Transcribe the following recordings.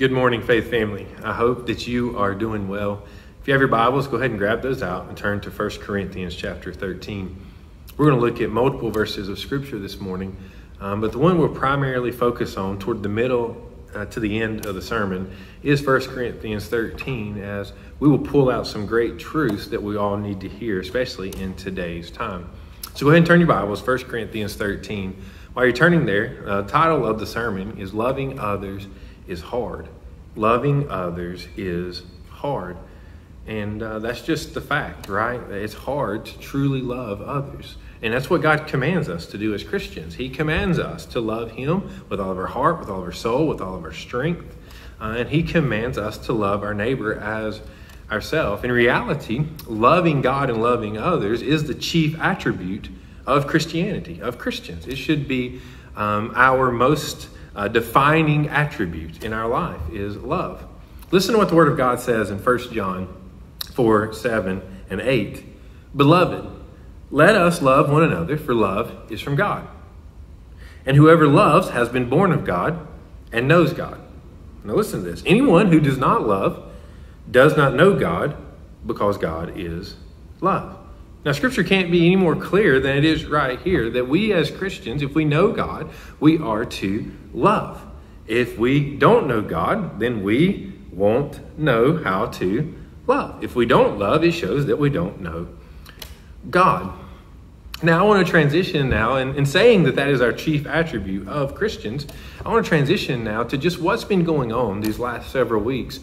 Good morning, Faith family. I hope that you are doing well. If you have your Bibles, go ahead and grab those out and turn to 1 Corinthians chapter 13. We're going to look at multiple verses of Scripture this morning, um, but the one we'll primarily focus on toward the middle uh, to the end of the sermon is 1 Corinthians 13, as we will pull out some great truths that we all need to hear, especially in today's time. So go ahead and turn your Bibles, 1 Corinthians 13. While you're turning there, the uh, title of the sermon is Loving Others is hard. Loving others is hard. And uh, that's just the fact, right? It's hard to truly love others. And that's what God commands us to do as Christians. He commands us to love Him with all of our heart, with all of our soul, with all of our strength. Uh, and He commands us to love our neighbor as ourselves. In reality, loving God and loving others is the chief attribute of Christianity, of Christians. It should be um, our most uh, defining attribute in our life is love. Listen to what the Word of God says in 1 John 4 7 and 8. Beloved, let us love one another, for love is from God. And whoever loves has been born of God and knows God. Now, listen to this. Anyone who does not love does not know God because God is love. Now, Scripture can't be any more clear than it is right here that we as Christians, if we know God, we are to love. If we don't know God, then we won't know how to love. If we don't love, it shows that we don't know God. Now, I want to transition now, and in saying that that is our chief attribute of Christians, I want to transition now to just what's been going on these last several weeks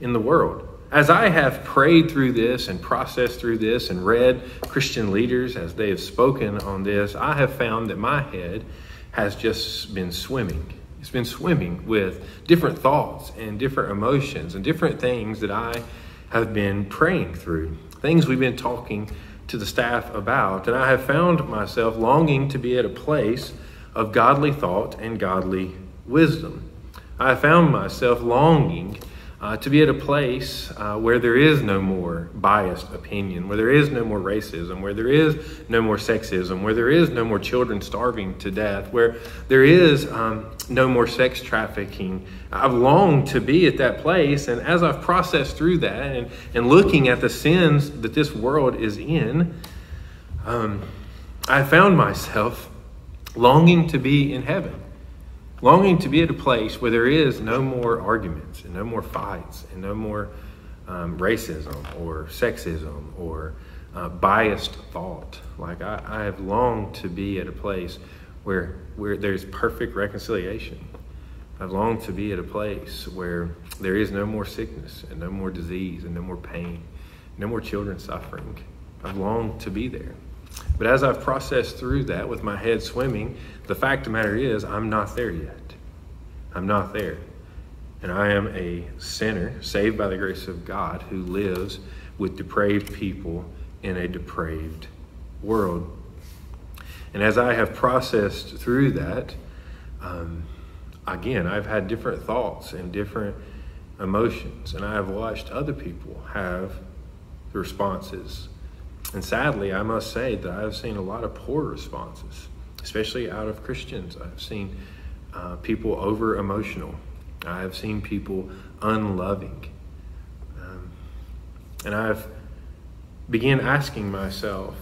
in the world as I have prayed through this and processed through this and read Christian leaders as they have spoken on this, I have found that my head has just been swimming. It's been swimming with different thoughts and different emotions and different things that I have been praying through, things we've been talking to the staff about. And I have found myself longing to be at a place of godly thought and godly wisdom. I have found myself longing uh, to be at a place uh, where there is no more biased opinion, where there is no more racism, where there is no more sexism, where there is no more children starving to death, where there is um, no more sex trafficking. I've longed to be at that place, and as I've processed through that and, and looking at the sins that this world is in, um, I found myself longing to be in heaven longing to be at a place where there is no more arguments and no more fights and no more um, racism or sexism or uh, biased thought. Like I, I have longed to be at a place where where there's perfect reconciliation. I've longed to be at a place where there is no more sickness and no more disease and no more pain, no more children suffering. I've longed to be there. But as I've processed through that with my head swimming, the fact of the matter is, I'm not there yet. I'm not there. And I am a sinner saved by the grace of God who lives with depraved people in a depraved world. And as I have processed through that, um, again, I've had different thoughts and different emotions, and I have watched other people have the responses and sadly, I must say that I've seen a lot of poor responses, especially out of Christians. I've seen uh, people over emotional. I've seen people unloving. Um, and I've began asking myself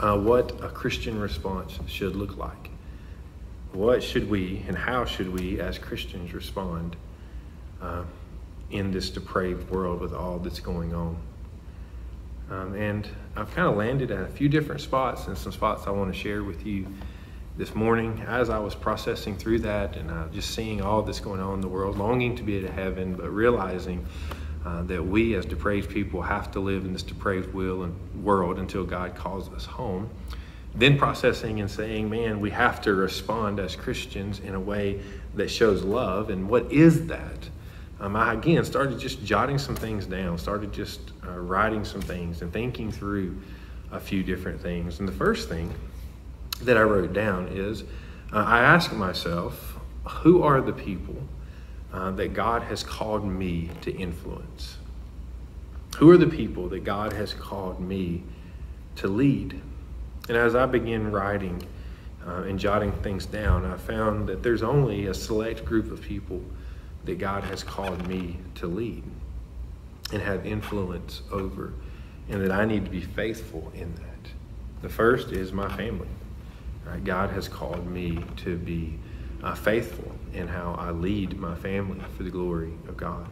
uh, what a Christian response should look like. What should we and how should we as Christians respond uh, in this depraved world with all that's going on? Um, and I've kind of landed at a few different spots and some spots I want to share with you this morning as I was processing through that and uh, just seeing all that's going on in the world, longing to be at heaven, but realizing uh, that we as depraved people have to live in this depraved will and world until God calls us home. Then processing and saying, man, we have to respond as Christians in a way that shows love. And what is that? Um, I again started just jotting some things down, started just uh, writing some things and thinking through a few different things. And the first thing that I wrote down is uh, I asked myself, who are the people uh, that God has called me to influence? Who are the people that God has called me to lead? And as I began writing uh, and jotting things down, I found that there's only a select group of people that God has called me to lead and have influence over, and that I need to be faithful in that. The first is my family. Right? God has called me to be uh, faithful in how I lead my family for the glory of God.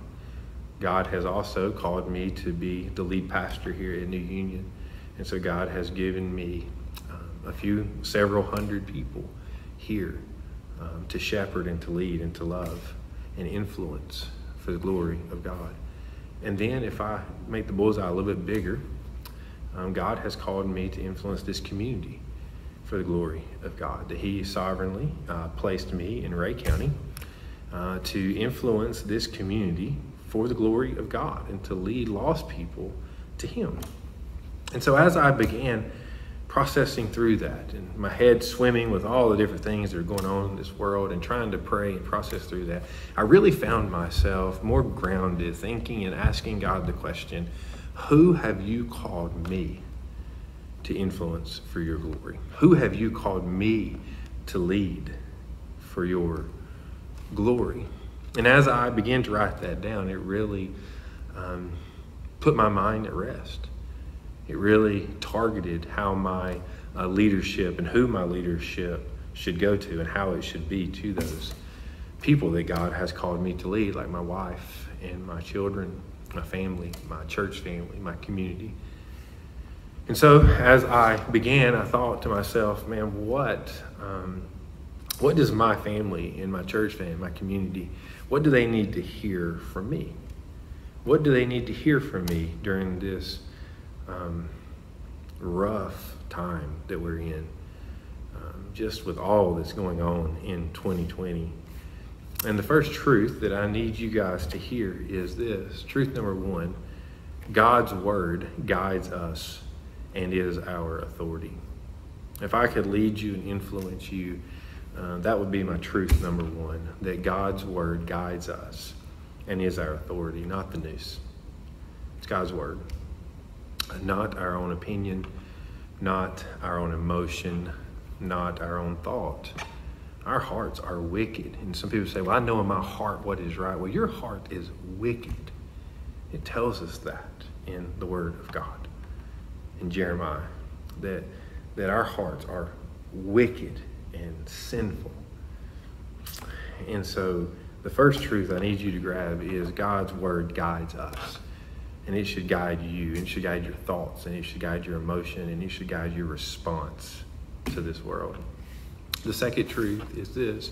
God has also called me to be the lead pastor here at New Union. And so God has given me um, a few, several hundred people here um, to shepherd and to lead and to love and influence for the glory of God. And then if I make the bullseye a little bit bigger, um, God has called me to influence this community for the glory of God. That He sovereignly uh, placed me in Ray County uh, to influence this community for the glory of God and to lead lost people to Him. And so as I began processing through that and my head swimming with all the different things that are going on in this world and trying to pray and process through that, I really found myself more grounded, thinking and asking God the question Who have you called me to influence for your glory? Who have you called me to lead for your glory? And as I began to write that down, it really um, put my mind at rest. It really targeted how my uh, leadership and who my leadership should go to and how it should be to those people that God has called me to lead, like my wife and my children, my family, my church family, my community. And so as I began, I thought to myself, man, what, um, what does my family and my church family, my community, what do they need to hear from me? What do they need to hear from me during this um, rough time that we're in? Um, just with all that's going on in 2020. And the first truth that I need you guys to hear is this truth number one God's word guides us and is our authority. If I could lead you and influence you, uh, that would be my truth number one that God's word guides us and is our authority, not the news. It's God's word, not our own opinion, not our own emotion, not our own thought. Our hearts are wicked. And some people say, Well, I know in my heart what is right. Well, your heart is wicked. It tells us that in the Word of God, in Jeremiah, that, that our hearts are wicked and sinful. And so the first truth I need you to grab is God's word guides us. And it should guide you, and should guide your thoughts, and it should guide your emotion, and it should guide your response to this world. The second truth is this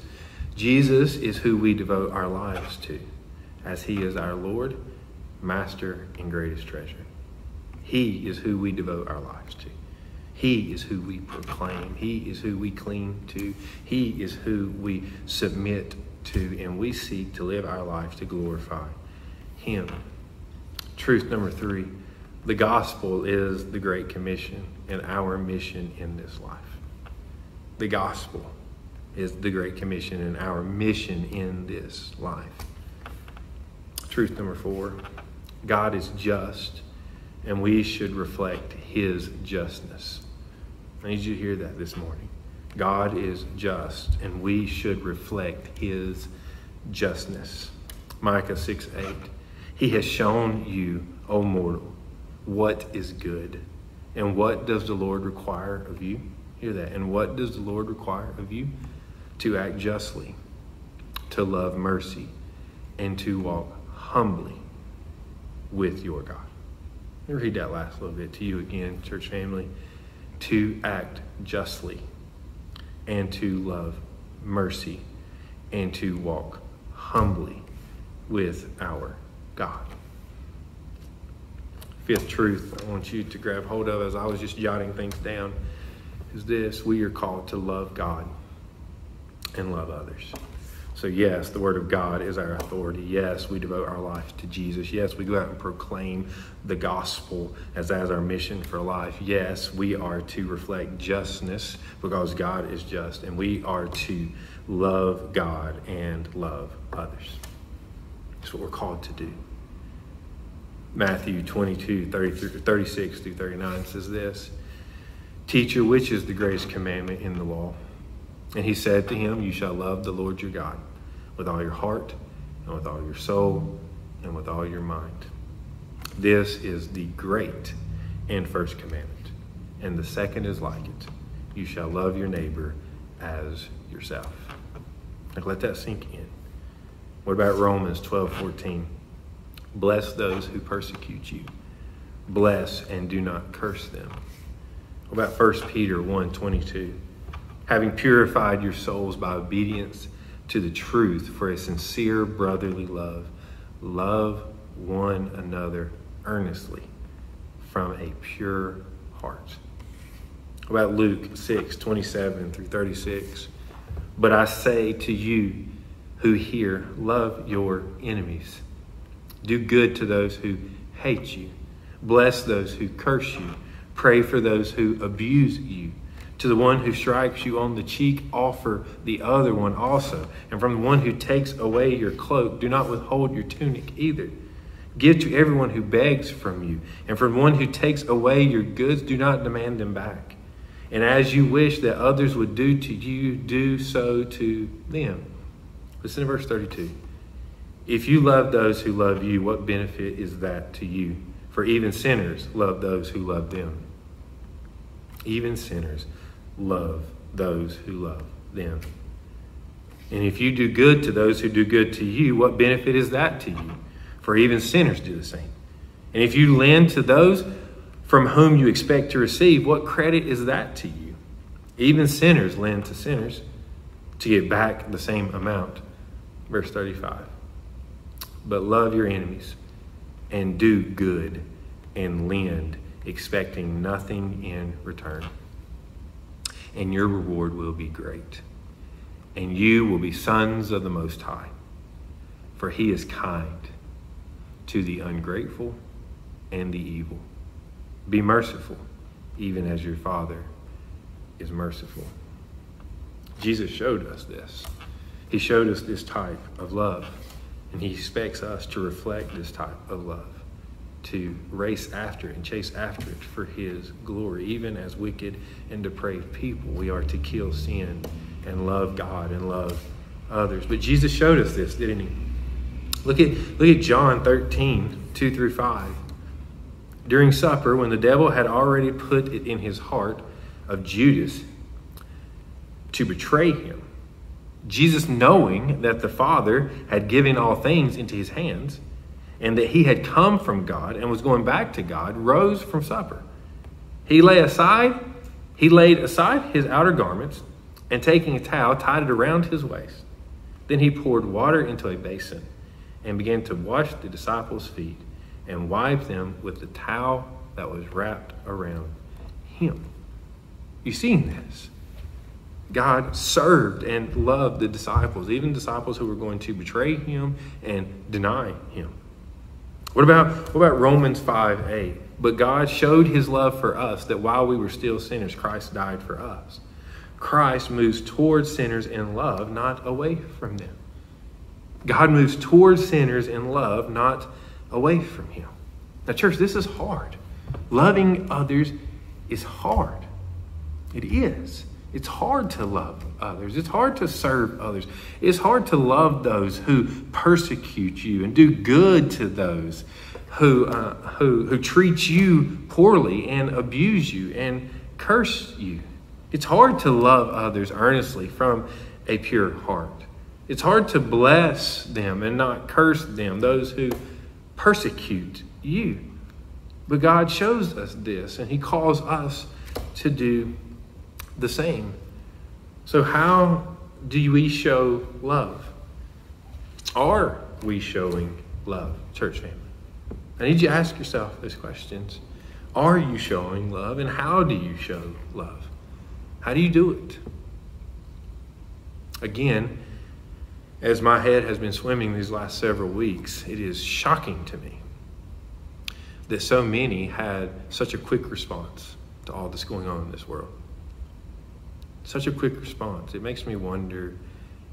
Jesus is who we devote our lives to, as he is our Lord, Master, and greatest treasure. He is who we devote our lives to. He is who we proclaim. He is who we cling to. He is who we submit to, and we seek to live our life to glorify Him. Truth number three the gospel is the Great Commission and our mission in this life. The gospel is the Great Commission and our mission in this life. Truth number four God is just, and we should reflect His justness. I need you to hear that this morning. God is just, and we should reflect his justness. Micah 6 8. He has shown you, O mortal, what is good. And what does the Lord require of you? Hear that. And what does the Lord require of you? To act justly, to love mercy, and to walk humbly with your God. Let me read that last little bit to you again, church family to act justly and to love mercy and to walk humbly with our God. Fifth truth I want you to grab hold of as I was just jotting things down is this we are called to love God and love others. So, yes, the Word of God is our authority. Yes, we devote our life to Jesus. Yes, we go out and proclaim the gospel as, as our mission for life. Yes, we are to reflect justness because God is just, and we are to love God and love others. That's what we're called to do. Matthew 22, 36 through 39 says this Teacher, which is the greatest commandment in the law? And he said to him, You shall love the Lord your God with all your heart and with all your soul and with all your mind. This is the great and first commandment. And the second is like it you shall love your neighbor as yourself. Like, let that sink in. What about Romans 12 14? Bless those who persecute you. Bless and do not curse them. What about 1 Peter 1 22? Having purified your souls by obedience to the truth for a sincere brotherly love, love one another earnestly from a pure heart. What about Luke 6 27 through 36? But I say to you who hear, love your enemies. Do good to those who hate you. Bless those who curse you. Pray for those who abuse you. To the one who strikes you on the cheek, offer the other one also. And from the one who takes away your cloak, do not withhold your tunic either. Give to everyone who begs from you. And from one who takes away your goods, do not demand them back. And as you wish that others would do to you, do so to them. Listen to verse 32. If you love those who love you, what benefit is that to you? For even sinners love those who love them. Even sinners love those who love them. And if you do good to those who do good to you, what benefit is that to you? For even sinners do the same. And if you lend to those from whom you expect to receive, what credit is that to you? Even sinners lend to sinners to get back the same amount. Verse 35. But love your enemies and do good and lend, expecting nothing in return. And your reward will be great. And you will be sons of the Most High, for he is kind to the ungrateful and the evil. Be merciful, even as your Father is merciful. Jesus showed us this. He showed us this type of love, and He expects us to reflect this type of love, to race after it and chase after it for His glory. Even as wicked and depraved people, we are to kill sin and love God and love others. But Jesus showed us this, didn't He? Look at, look at John 13, 2 through 5 during supper, when the devil had already put it in his heart of Judas to betray him, Jesus, knowing that the Father had given all things into his hands, and that he had come from God and was going back to God, rose from supper. He lay aside, he laid aside his outer garments, and taking a towel, tied it around his waist. Then he poured water into a basin and began to wash the disciples' feet and wipe them with the towel that was wrapped around him. You seen this? God served and loved the disciples, even disciples who were going to betray him and deny him. What about, what about Romans 5 8? But God showed his love for us that while we were still sinners, Christ died for us. Christ moves towards sinners in love, not away from them. God moves towards sinners in love, not away from Him. Now, church, this is hard. Loving others is hard. It is. It's hard to love others. It's hard to serve others. It's hard to love those who persecute you and do good to those who, uh, who, who treat you poorly and abuse you and curse you. It's hard to love others earnestly from a pure heart. It's hard to bless them and not curse them, those who persecute you. But God shows us this, and He calls us to do the same. So, how do we show love? Are we showing love, church family? I need you to ask yourself those questions. Are you showing love, and how do you show love? How do you do it? Again, as my head has been swimming these last several weeks, it is shocking to me that so many had such a quick response to all that's going on in this world. Such a quick response. It makes me wonder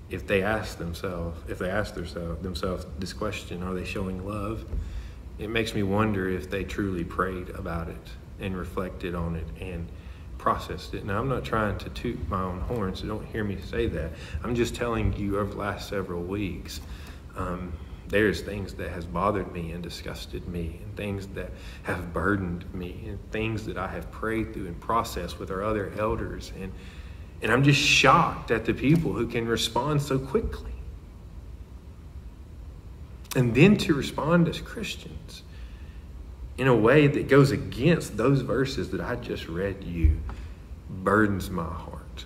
if they ask themselves, if they ask themselves, themselves this question, are they showing love? It makes me wonder if they truly prayed about it and reflected on it and processed it. Now, I'm not trying to toot my own horn, so don't hear me say that. I'm just telling you over the last several weeks um, there's things that has bothered me and disgusted me and things that have burdened me and things that I have prayed through and processed with our other elders and and I'm just shocked at the people who can respond so quickly. And then to respond as Christians in a way that goes against those verses that I just read you burdens my heart.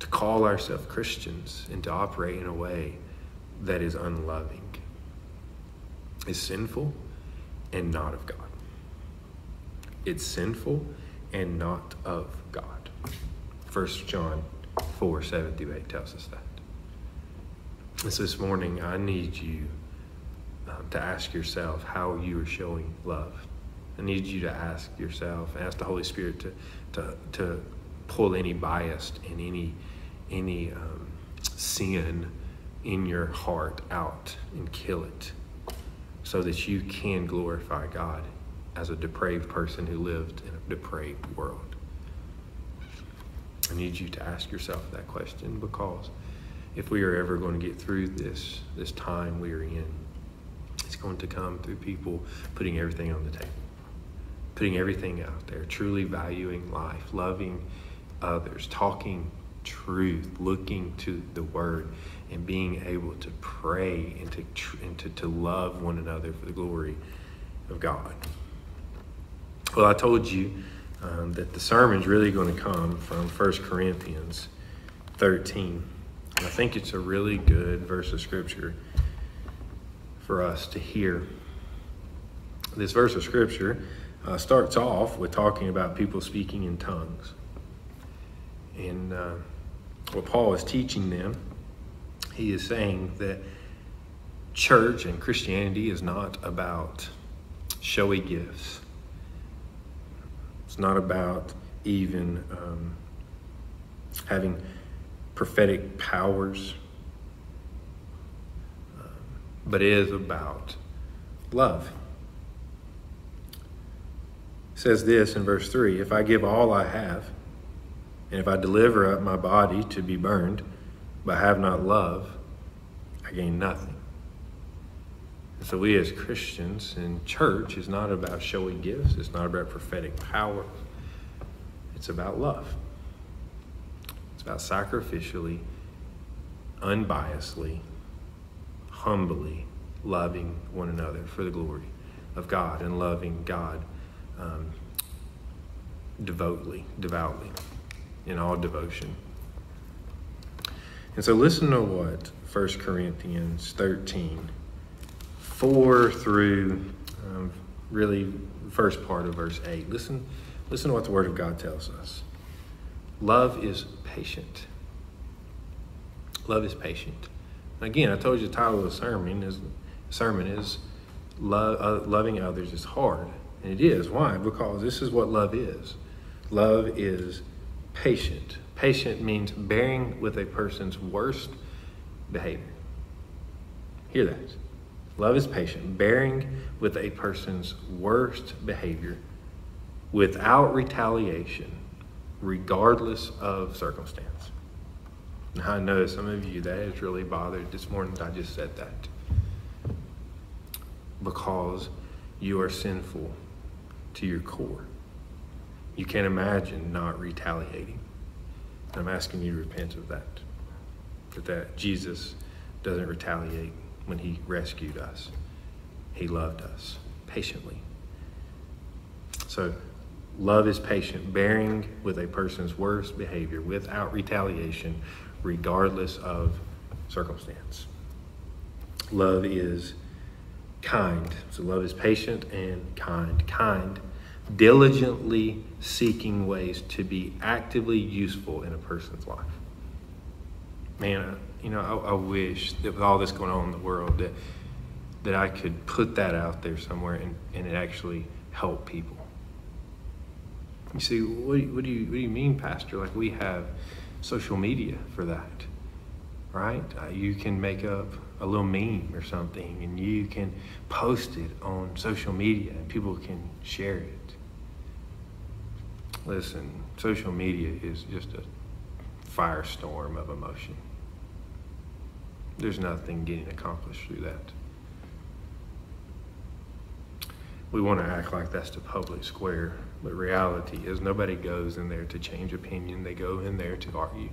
To call ourselves Christians and to operate in a way that is unloving is sinful and not of God. It's sinful and not of God. 1 John 4 7 through 8 tells us that. And so this morning, I need you um, to ask yourself how you are showing love. I need you to ask yourself, ask the Holy Spirit to, to, to pull any bias and any, any um, sin in your heart out and kill it so that you can glorify God as a depraved person who lived in a depraved world? I need you to ask yourself that question because if we are ever going to get through this this time we are in, it's going to come through people putting everything on the table, putting everything out there, truly valuing life, loving others, talking truth, looking to the Word, and being able to pray and to, and to, to love one another for the glory of God. Well, I told you um, that the sermon's really going to come from 1 Corinthians 13. I think it's a really good verse of Scripture for us to hear. This verse of Scripture uh, starts off with talking about people speaking in tongues. And uh, what Paul is teaching them, he is saying that church and Christianity is not about showy gifts it's not about even um, having prophetic powers, um, but it is about love. It says this in verse 3 If I give all I have, and if I deliver up my body to be burned, but have not love, I gain nothing. So, we as Christians in church is not about showy gifts, it's not about prophetic power, it's about love. It's about sacrificially, unbiasedly, humbly loving one another for the glory of God and loving God um, devotedly, devoutly, in all devotion. And so, listen to what 1 Corinthians 13 4 through um, really first part of verse 8. Listen, listen to what the Word of God tells us. Love is patient. Love is patient. Again, I told you the title of the sermon is sermon is love, uh, loving others is hard, and it is. Why? Because this is what love is. Love is patient. Patient means bearing with a person's worst behavior. Hear that. Love is patient, bearing with a person's worst behavior without retaliation, regardless of circumstance. Now, I know some of you that has really bothered this morning I just said that. Because you are sinful to your core. You can't imagine not retaliating. I'm asking you to repent of that. That, that Jesus doesn't retaliate when he rescued us. He loved us patiently. So, love is patient, bearing with a person's worst behavior without retaliation, regardless of circumstance. Love is kind. So, love is patient and kind. Kind, diligently seeking ways to be actively useful in a person's life. Man, you know, I, I, wish that with all this going on in the world that that I could put that out there somewhere and, and it actually help people. You see, what do you, what do you what do you mean, Pastor? Like we have social media for that, right? Uh, you can make up a little meme or something, and you can post it on social media, and people can share it. Listen, social media is just a firestorm of emotion. There's nothing getting accomplished through that. We want to act like that's the public square, but reality is nobody goes in there to change opinion. They go in there to argue,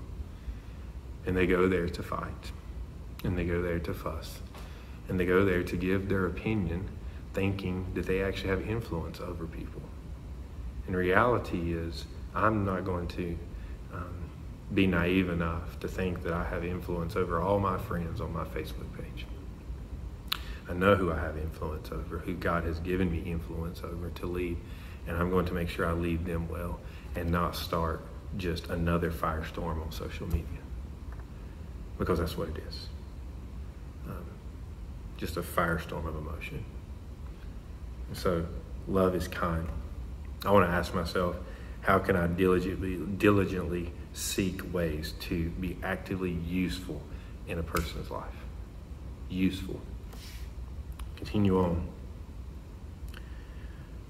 and they go there to fight, and they go there to fuss, and they go there to give their opinion, thinking that they actually have influence over people. And reality is, I'm not going to be naive enough to think that I have influence over all my friends on my Facebook page. I know who I have influence over, who God has given me influence over to lead, and I'm going to make sure I lead them well and not start just another firestorm on social media because that's what it is. Um, just a firestorm of emotion. So, love is kind. I want to ask myself, how can I diligently, diligently seek ways to be actively useful in a person's life? Useful. Continue on.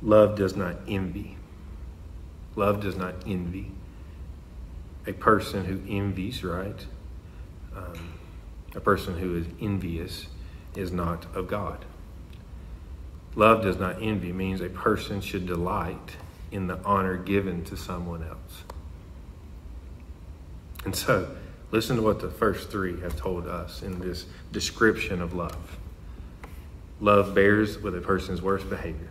Love does not envy. Love does not envy. A person who envies, right? Um, a person who is envious is not of God. Love does not envy means a person should delight in the honor given to someone else. And so, listen to what the first three have told us in this description of love. Love bears with a person's worst behavior.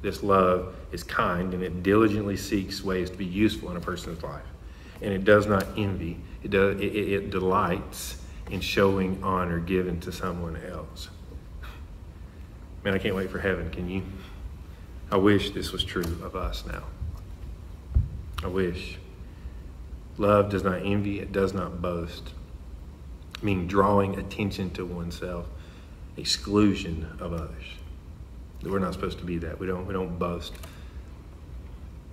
This love is kind and it diligently seeks ways to be useful in a person's life. And it does not envy, it, does, it, it delights in showing honor given to someone else. Man, I can't wait for heaven, can you? I wish this was true of us now. I wish. Love does not envy, it does not boast, meaning drawing attention to oneself, exclusion of others. We're not supposed to be that. We don't, we don't boast.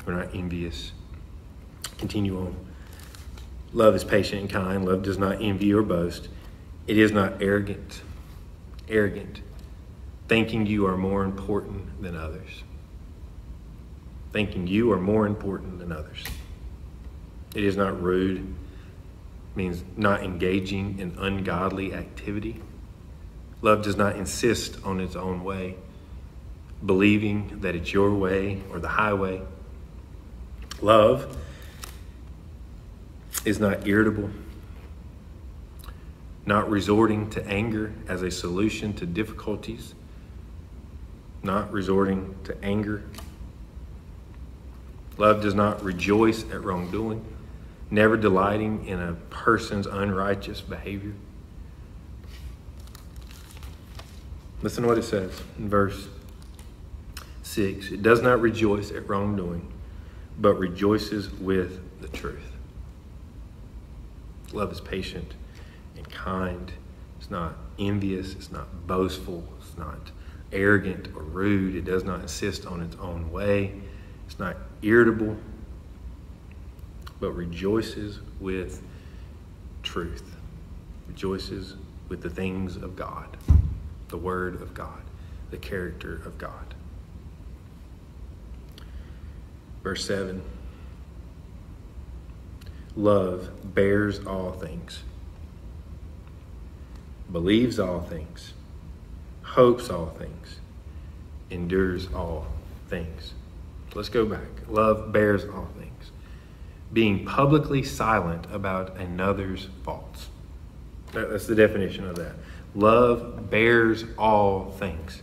We're not envious. Continue on. Love is patient and kind. Love does not envy or boast. It is not arrogant. Arrogant. Thinking you are more important than others thinking you are more important than others. It is not rude, it means not engaging in ungodly activity. Love does not insist on its own way, believing that it's your way or the highway. Love is not irritable, not resorting to anger as a solution to difficulties, not resorting to anger Love does not rejoice at wrongdoing, never delighting in a person's unrighteous behavior. Listen to what it says in verse 6. It does not rejoice at wrongdoing, but rejoices with the truth. Love is patient and kind. It's not envious. It's not boastful. It's not arrogant or rude. It does not insist on its own way. It's not irritable, but rejoices with truth, rejoices with the things of God, the Word of God, the character of God. Verse 7 Love bears all things, believes all things, hopes all things, endures all things. Let's go back. Love bears all things, being publicly silent about another's faults. That's the definition of that. Love bears all things,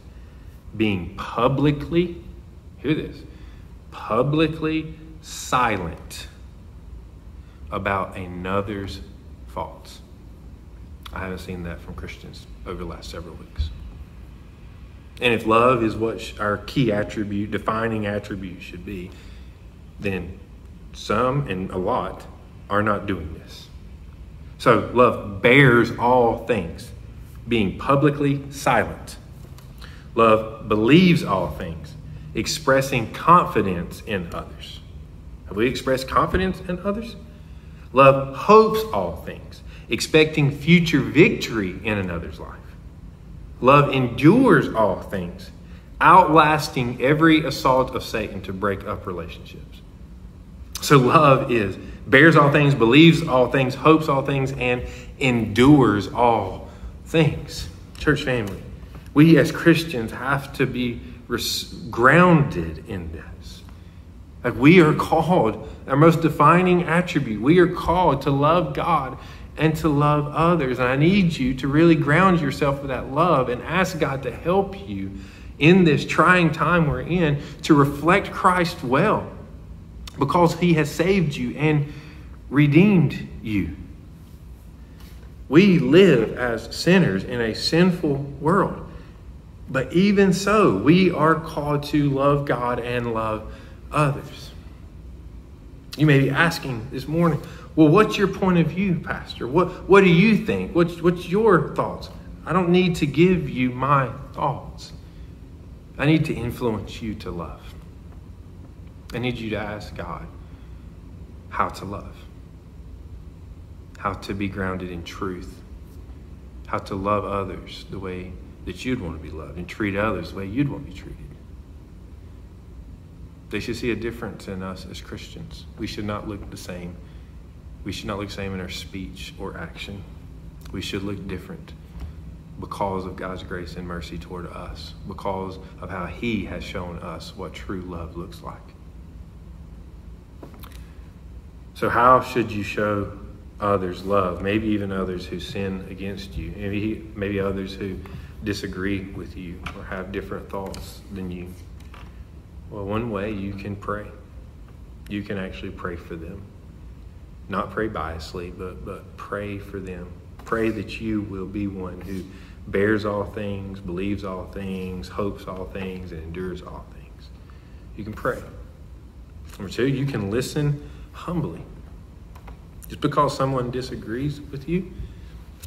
being publicly, hear this, publicly silent about another's faults. I haven't seen that from Christians over the last several weeks. And if love is what our key attribute, defining attribute should be, then some and a lot are not doing this. So love bears all things, being publicly silent. Love believes all things, expressing confidence in others. Have we expressed confidence in others? Love hopes all things, expecting future victory in another's life. Love endures all things, outlasting every assault of Satan to break up relationships. So, love is bears all things, believes all things, hopes all things, and endures all things. Church family, we as Christians have to be res- grounded in this. Like we are called, our most defining attribute, we are called to love God and to love others. And I need you to really ground yourself with that love and ask God to help you in this trying time we're in to reflect Christ well because he has saved you and redeemed you. We live as sinners in a sinful world. But even so, we are called to love God and love others. You may be asking this morning, well, what's your point of view, Pastor? What, what do you think? What's, what's your thoughts? I don't need to give you my thoughts. I need to influence you to love. I need you to ask God how to love, how to be grounded in truth, how to love others the way that you'd want to be loved and treat others the way you'd want to be treated. They should see a difference in us as Christians. We should not look the same. We should not look the same in our speech or action. We should look different because of God's grace and mercy toward us, because of how He has shown us what true love looks like. So, how should you show others love? Maybe even others who sin against you, maybe, maybe others who disagree with you or have different thoughts than you. Well, one way you can pray. You can actually pray for them. Not pray biasly, but, but pray for them. Pray that you will be one who bears all things, believes all things, hopes all things, and endures all things. You can pray. Number two, you can listen humbly. Just because someone disagrees with you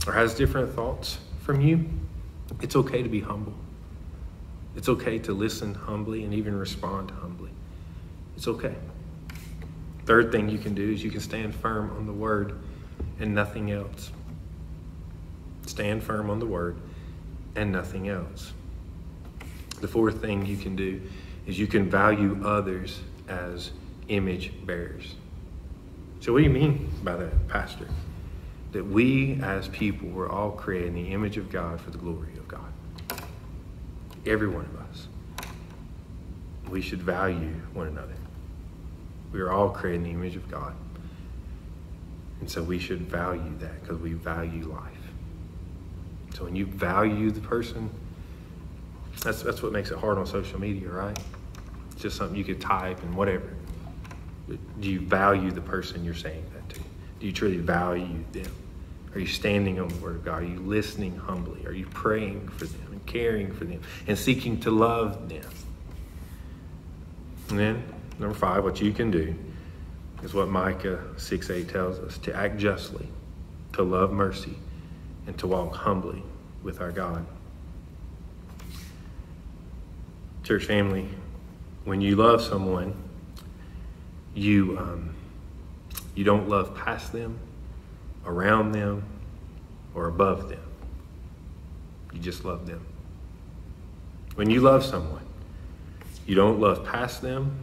or has different thoughts from you, it's okay to be humble. It's okay to listen humbly and even respond humbly. It's okay. Third thing you can do is you can stand firm on the word and nothing else. Stand firm on the word and nothing else. The fourth thing you can do is you can value others as image bearers. So, what do you mean by that, Pastor? That we as people were all created in the image of God for the glory of God. Every one of us. We should value one another. We are all created in the image of God. And so we should value that because we value life. So when you value the person, that's, that's what makes it hard on social media, right? It's just something you could type and whatever. Do you value the person you're saying that to? Do you truly value them? Are you standing on the Word of God? Are you listening humbly? Are you praying for them and caring for them and seeking to love them? And then, number five, what you can do is what Micah 6 8 tells us to act justly, to love mercy, and to walk humbly with our God. Church family, when you love someone, you, um, you don't love past them, around them, or above them. You just love them. When you love someone, you don't love past them,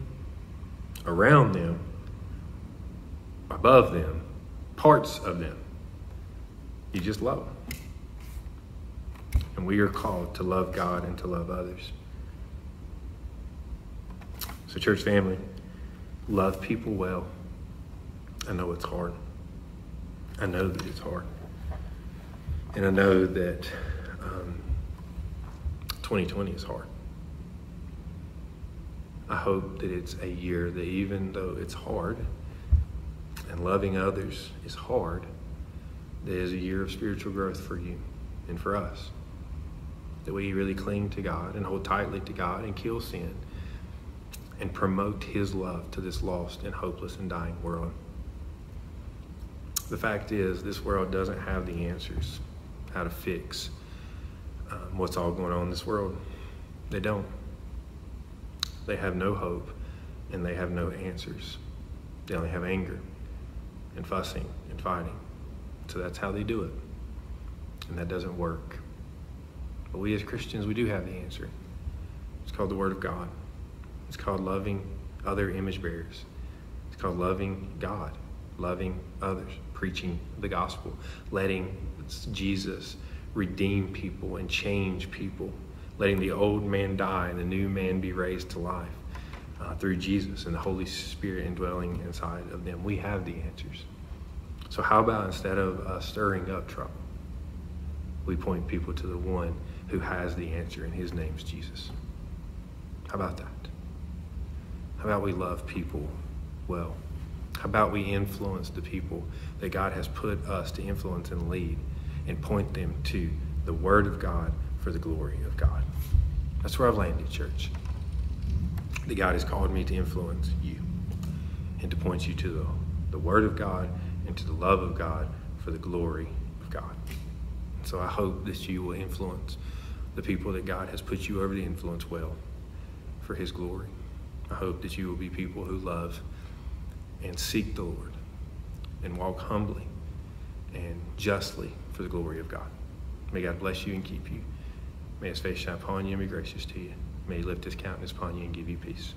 around them, above them, parts of them. You just love them. And we are called to love God and to love others. So, church family, love people well. I know it's hard. I know that it's hard. And I know that um, 2020 is hard. I hope that it's a year that even though it's hard and loving others is hard, that is a year of spiritual growth for you and for us. That we really cling to God and hold tightly to God and kill sin and promote His love to this lost and hopeless and dying world. The fact is, this world doesn't have the answers how to fix um, what's all going on in this world. They don't. They have no hope and they have no answers. They only have anger and fussing and fighting. So that's how they do it. And that doesn't work. But we as Christians, we do have the answer. It's called the Word of God. It's called loving other image bearers. It's called loving God, loving others, preaching the gospel, letting Jesus redeem people and change people, letting the old man die and the new man be raised to life uh, through Jesus and the Holy Spirit indwelling inside of them. We have the answers. So, how about instead of uh, stirring up trouble, we point people to the one who has the answer, and his name's Jesus? How about that? How about we love people well? How about we influence the people that God has put us to influence and lead and point them to the Word of God for the glory of God? That's where I've landed, church. That God has called me to influence you and to point you to the, the Word of God and to the love of God for the glory of God. So I hope that you will influence the people that God has put you over to influence well for His glory. I hope that you will be people who love and seek the Lord and walk humbly and justly for the glory of God. May God bless you and keep you. May his face shine upon you and be gracious to you. May he lift his countenance upon you and give you peace.